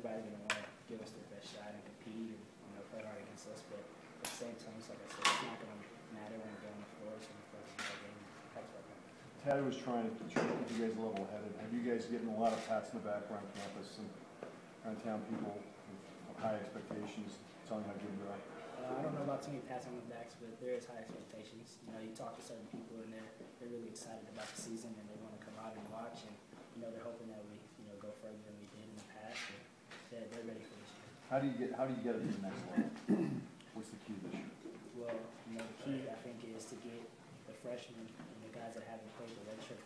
everybody's gonna want to give us their best shot and compete and you know play hard against us. But at the same time, it's like I said, it's not gonna matter when we get on the floor. It's gonna focus on the game. That's what Tad was trying to to keep you guys level headed. Have you guys getting a lot of pats in the back around campus and around town people with high expectations, telling how good you are? Uh, I don't know about too many pats on the backs, but there is high expectations. You know, you talk to certain people and they're, they're really excited about the season and they want to come out and watch and, you know, they're hoping that we, you know, go further than we did in the past and they're, they're ready for this year. How do you get, how do you get it to the next level? What's the key this year? Well, you know, the key, I think, is to get the freshmen and the guys that haven't played the redshirt